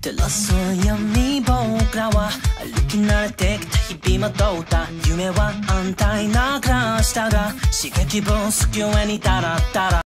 照らす闇僕らは歩き慣れてきた日々惑っうた夢は安泰な暮らしたが刺激分すき上にダラダラ